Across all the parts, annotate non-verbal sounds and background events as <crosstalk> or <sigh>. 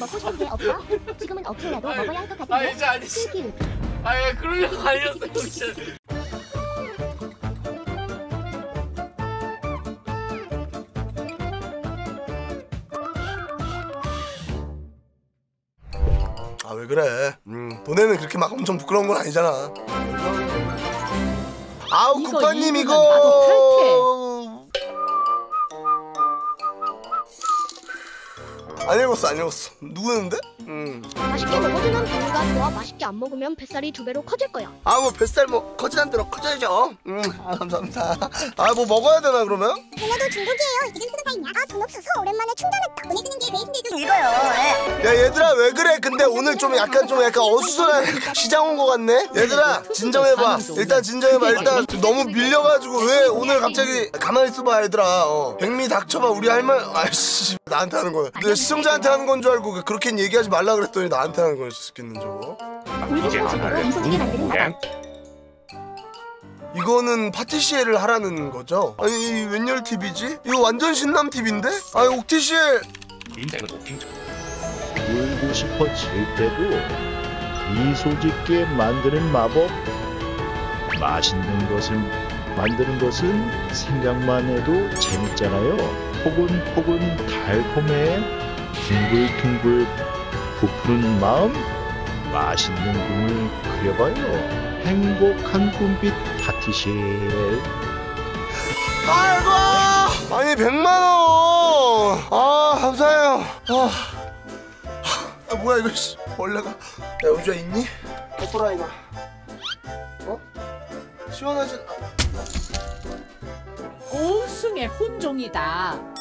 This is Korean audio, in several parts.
먹고 싶은 게 없어? 지금은 없어라도 아이, 먹어야 할것아 같은데. 이제 아니지 킬킬. 아예 그러려고 아니었어요 진짜 아왜 그래? 음, 너네는 그렇게 막 엄청 부끄러운 건 아니잖아. 아우 국파님 나도 이거. 안 읽었어 안 읽었어. 누구였는데? 음. 맛있게 먹어주는 부위가 좋아 맛있게 안 먹으면 뱃살이 두 배로 커질 거야. 아 뭐 뱃살 뭐 커지는 대로 커져야죠. 음. 아 감사합니다. 아 뭐 먹어야 되나 그러면? 쟤네도 중독이에요. 이젠 쓰는 사이냐? 아돈 없어서 오랜만에 충전했다. 보내드는 게내 힘들도 야 얘들아 왜 그래? 근데 오늘 좀 약간 좀 약간 어수선한 <laughs> 시장 온 거 같네. 얘들아 진정해봐. 일단 진정해봐. 일단 너무 밀려가지고 왜 오늘 갑자기 가만히 있어봐 얘들아. 어. 백미 닥쳐봐 우리 할말 아이씨 나한테 하는 거야. 내 시청자한테 하는 건 줄 알고 그렇게 얘기하지 말라 그랬더니 나한테 하는 거였겠는 저거. 골든 소식으로 이소지게 만드는 마법. 이거는 파티시에를 하라는 거죠? 아니 이 웬열 TV지? 이거 완전 신남 TV인데? 아니 옥티시에 인생은 울고 싶어질 때도 미소 짓게 만드는 마법 맛있는 것을 만드는 것은 생각만 해도 재밌잖아요 포근포근 달콤해 둥글둥글 부푸른 마음 맛있는 꿈을 그려봐요. 행복한 꿈빛 파티실. 아이고 아니 100만원! 아 감사해요. 아, 아 뭐야 이거 씨. 벌레가. 야 우주야 있니? 개토라이가 어? 시원하진 고승의 혼종이다.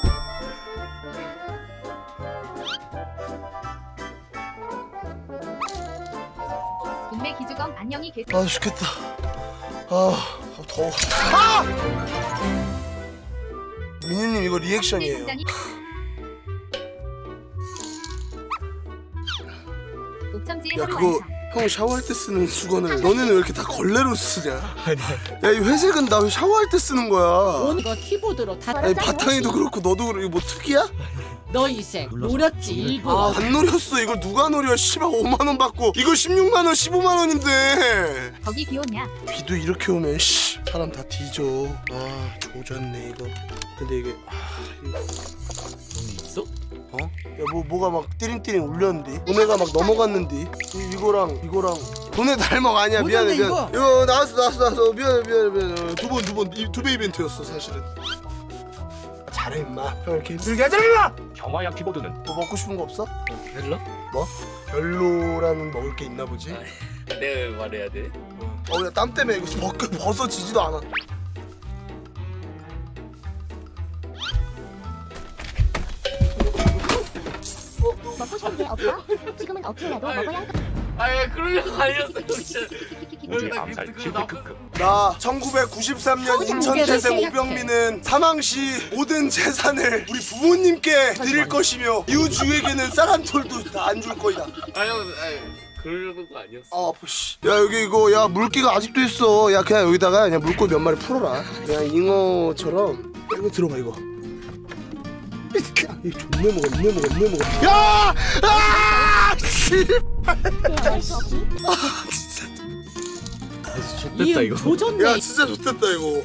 인맥 기주검 안녕히 계세요. 아 죽겠다 아 더워 아! 미니님 이거 리액션이에요. 옥점지의 야 그거. 형 샤워할 때 쓰는 수건을 너네는 왜 이렇게 다 걸레로 쓰냐 야 이 회색은 나 왜 샤워할 때 쓰는 거야 온 이거 키보드로 다. 아니 바탕이도 그렇고 너도 그렇고 이거 뭐 특이야? 너 이제 노렸지 일부러. 아, 안 노렸어. 이걸 누가 노려? 씨발 5만 원 받고 이거 16만 원, 15만 원인데. 거기 비 오냐? 비도 이렇게 오면 씨 사람 다 뒤져. 아, 조졌네 이거. 근데 이게 아, 이거 있어? 어? 야, 뭐 뭐가 막 띠링띠링 울렸는데. 너네가 막 넘어갔는데. 이, 이거랑 이거랑 너네 달먹 아니야. 미안해. 뭐던데, 미안. 이거? 이거 나왔어, 나왔어, 나왔어. 미안해, 미안해, 미안해. 두 번, 두 번, 이두배 이벤트였어 사실은. 잘해 임마. 형 이렇게 힘들게 하지 마. 경화야 키보드는 뭐 먹고 싶은 거 없어? 별로? 별로라는 먹을 게 있나 보지? 내가 왜 말해야 돼? 어, 야, 땀 때문에 이거 벗, 벗어지지도 않아. 먹고 싶은 게 없어? 지금은 아이. 먹어야 할 것. 아예 그러려고 아니었어요 진짜 우주의 암살 시대크크 나 1993년 인천태생. 오병민은 사망 시 모든 재산을 우리 부모님께 드릴 것이며 이웃 주에게는 쌀한 톨도 다안줄 거이다. 아형 아니 그러려고 아니었어 아, 아파 씨. 야 여기 이거 야 물기가 아직도 있어. 야 그냥 여기다가 그냥 물고기 몇 마리 풀어라. 그냥 잉어처럼 이거 들어봐 이거. <laughs> 이 존내 먹어, 존내 먹어, 존내 먹어. 야! 아! 씨! 대어할 좋됐다 이거 조졌네. 야 진짜 좋겠다 이거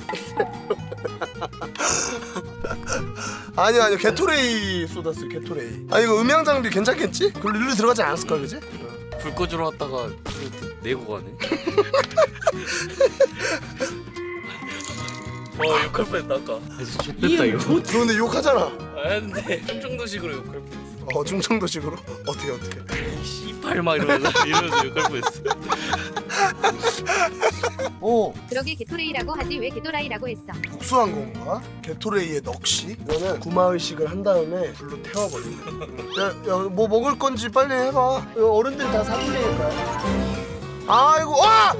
<laughs> 아니야 아니야 게토레이 쏟았어 게토레이 아 이거 음향 장비 괜찮겠지? 그걸로 일로 들어가지 않았을걸 그지? 불 꺼주러 왔다가 불 내고 가네 어 욕할 뻔했다 아까 좋됐다 이응 이거 조. 너 근데 욕하잖아 아 근데 충청도식으로 욕할 뻔했어 어 중청도식으로? 어떻게 어떻게 씨발 막 이러면서 이러면서 욕할 뻔했어 <laughs> 어 그러게 게토레이라고 하지 왜 게토라이라고 했어? 국수한 건가? 게토레이의 넋이? 이거는 구마의식을 한 다음에 불로 태워버리는 거야 야 뭐 먹을 건지 빨리 해봐 이거 어른들이 다 사준 테니까 아이고 아!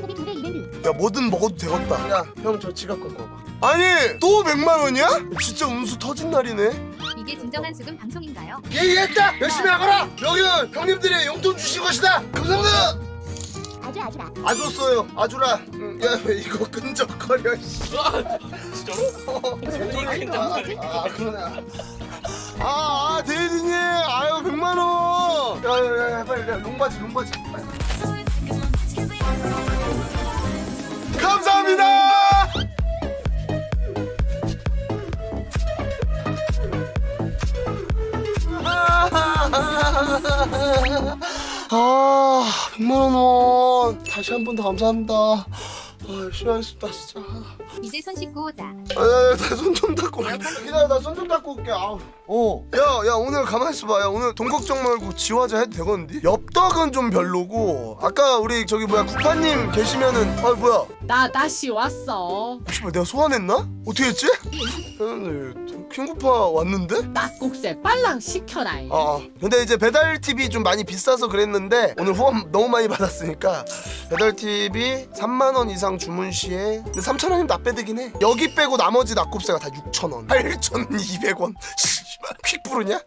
야 뭐든 먹어도 되겠다 야 형 저 지갑 갖고 와봐 아니 또 100만 원이야? 진짜 운수 터진 날이네 이게 진정한 수금 방송인가요? 얘기했다 열심히 하거라 여기는 형님들의 용돈 주신 것이다 감사합니다 아주 아주라. 아줬어요 아주라 응, 야왜 이거 끈적거려 씨. 진짜로? 아 그러네 아, 아 데이디님 아유 100만 원. 롱바지 롱바지 감사합니다 아 100만원 원 다시 한 번 더 감사합니다 아 열심히 하겠습니다 진짜 이제 손 씻고 오자. 아, 나손 좀 닦고 올게. 기다려, 나 손 좀 닦고 올게. 아우. 어. 야, 야, 오늘 가만 있어봐. 야, 오늘 돈 걱정 말고 지화자 해도 되겠는데? 엽떡은 좀 별로고. 아까 우리 저기 뭐야 국파님 계시면은, 아 뭐야? 나 다시 왔어. 씨발 내가 소환했나? 어떻게 했지? 음, 킹구파 왔는데? 낙국새 빨랑 시켜라잉. 아, 근데 이제 배달 팁이 좀 많이 비싸서 그랬는데 오늘 후원 너무 많이 받았으니까 배달 팁이 3만 원 이상 주문 시에 근데 3천 원이면 납배되긴 해. 여기 빼고 나머지 낙곱새가 다 6천 원, 8,200원. 씨발 퀵브루냐?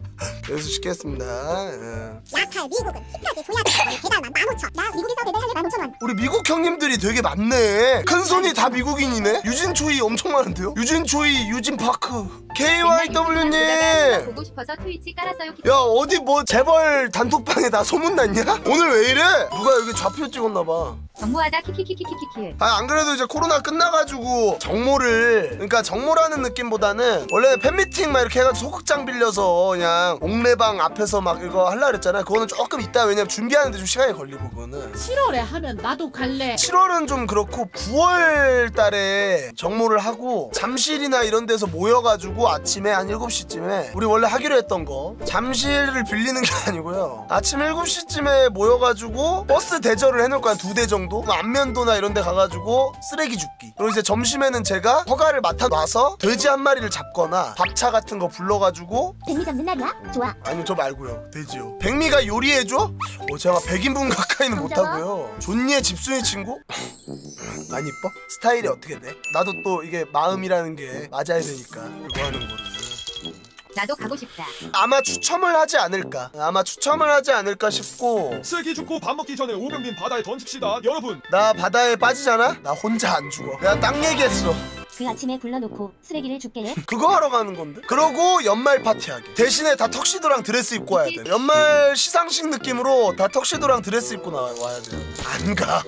여기서 시켰습니다. 예. 약할 미국은 힙하게 보여줘 배달만 15,000나 미국에서 배달하려 15,000원 우리 미국 형님들이 되게 많네. 큰 손이 다 미국인이네. 유진 초이 엄청 많은데요? 유진 초이, 유진 파크, KYW님. 보고 싶어서 트위치 깔았어요. 야 어디 뭐 재벌 단톡방에 다 소문났냐? 오늘 왜 이래? 누가 여기 좌표 찍었나봐 정모하다 키키키키키키키. 아 안 그래도 이제 코로나 끝나가지고 정모를 그러니까 정모라는 느낌보다는 원래 팬미팅 막 이렇게 해가지고 소극장 빌려서 그냥 옥내방 앞에서 막 이거 하려 그랬잖아 그거는 조금 이따 왜냐면 준비하는데 좀 시간이 걸리고 그거는. 7월에 하면 나도 갈래. 7월은 좀 그렇고 9월 달에 정모를 하고 잠실이나 이런 데서 모여가지고 아침에 한 7시쯤에 우리 원래 하기로 했던 거 잠실을 빌리는 게 <laughs> 아니고요. 아침 7시쯤에 모여가지고 버스 대절을 해놓을 거야. 두 대 정도 뭐 안면도나 이런 데 가가지고 쓰레기 줍기 그리고 이제 점심에는 제가 허가를 맡아놔서 돼지 한 마리를 잡거나 밥차 같은 거 불러가지고 백미 잡는 날이야? 좋아 아니요 저 말고요 돼지요 백미가 요리해줘? 어 제가 100인분 가까이는 못하고요 존니의 집순이 친구? 안 이뻐? 스타일이 어떻게 돼? 나도 또 이게 마음이라는 게 맞아야 되니까 이거 하는 거는 나도 가고 싶다. 아마 추첨을 하지 않을까. 아마 추첨을 하지 않을까 싶고. 쓰레기 줍고 밥 먹기 전에 오병민 바다에 던집시다. 여러분. 나 바다에 빠지잖아? 나 혼자 안 죽어. 내가 딱 얘기했어. 그 아침에 불러놓고 쓰레기를 줍게. <laughs> 그거 하러 가는 건데? 그러고 연말 파티하기 대신에 다 턱시도랑 드레스 입고 와야 돼. 연말 시상식 느낌으로 다 턱시도랑 드레스 입고 나와, 와야 돼요 안가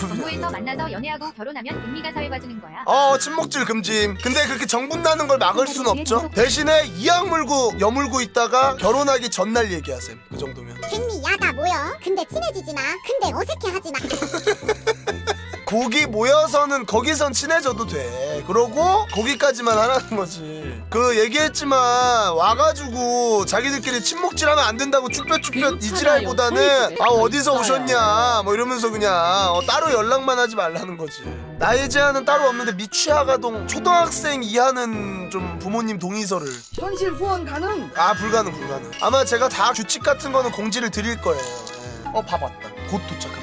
정모에서 만나서 연애하고 결혼하면 백미가 사회 봐주는 거야. 어 침묵질 금짐. 근데 그렇게 정분나는 걸 막을 순 없죠. 대신에 이악 물고 여물고 있다가 결혼하기 전날 얘기하셈. 그 정도면. 백미 야다 모여. 근데 친해지지 마. 근데 어색해 하지 마. <laughs> 거기 모여서는 거기선 친해져도 돼. 그러고 거기까지만 하라는 거지 그 얘기했지만 와가지고 자기들끼리 침묵질하면 안 된다고 쭈뼛쭈뼛 이지랄보다는 아 어디서 오셨냐? 뭐 이러면서 그냥 어, 따로 연락만 하지 말라는 거지. 나이 제한은 따로 없는데 미취학아동 초등학생 이하는 좀 부모님 동의서를. 현실 후원 가능? 아 불가능 불가능. 아마 제가 다 규칙 같은 거는 공지를 드릴 거예요. 예. 어밥 왔다. 곧 도착합니다.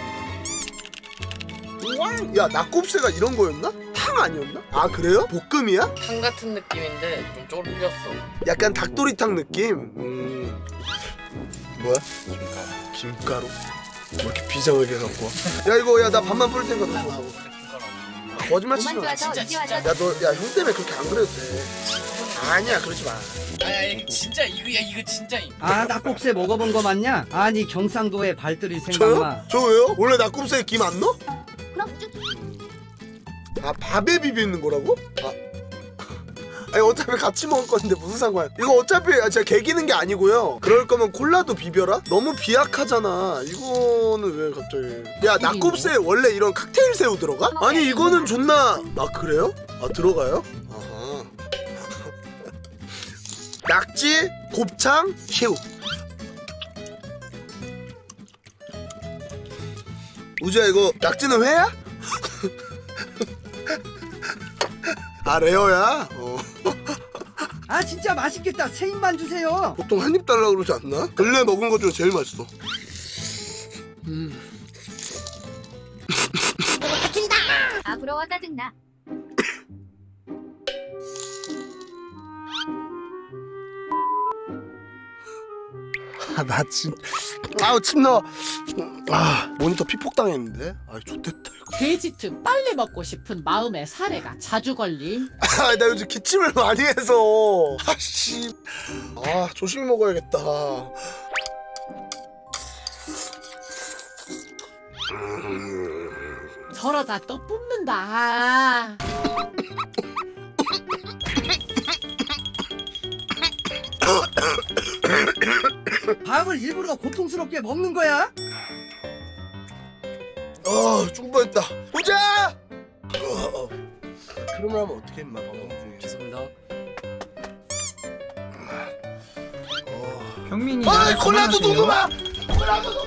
야 낙곱새가 이런 거였나? 탕 아니었나? 아 그래요? 볶음이야? 탕 같은 느낌인데 좀 쫄렸어. 약간 닭도리탕 느낌? 음 뭐야? 김가루? 뭐 이렇게 비장하게 갖고 와? 야 이거 야 나 밥만 뿌릴 테니까 너 먹어 거짓말 치지 마 좋아서 이제 와서 야너 야형 때문에 그렇게 안 그래도 돼 아니야 그러지 마 아니 진짜 이거 야 이거 진짜 이- 아 낙곱새 먹어본 거 맞냐? 아니 경상도에 발들이 생각나 저요? 저 왜요? 원래 낙곱새에 김 안 넣어? 아 밥에 비비는 거라고? 아 아니 어차피 같이 먹을 건데 무슨 상관 이거 어차피 아, 제가 개기는 게 아니고요 그럴 거면 콜라도 비벼라? 너무 비약하잖아 이거는 왜 갑자기 야 낙곱새 원래 이런 칵테일 새우 들어가? 아니 이거는 존나 아 그래요? 아 들어가요? 아하 <laughs> 낙지, 곱창, 새우 우주야 이거 낙지는 회야? 아 레어야? 어. <laughs> 아 진짜 맛있겠다 세 입만 주세요 보통 한 입 달라고 그러지 않나? 근래 먹은 것 중에 제일 맛있어 아 부러워 짜증나. 나 진... 아우 침 나와. 아 모니터 피폭 당했는데? 아 좋댔다 돼지트 빨리 먹고 싶은 마음의 사례가 자주 걸림. 아 나 요즘 기침을 많이 해서. 아씨. 아 조심히 먹어야겠다. 저러다 또 뿜는다. <laughs> 밥을 일부러 고통스럽게 먹는 거야? 어 죽을 뻔했다 보자 어, 어. 그러면 하면 어떻게 임마 방송 중에 죄송합니다. 어. 경민이 아 콜라도. 녹음아 콜라도 녹음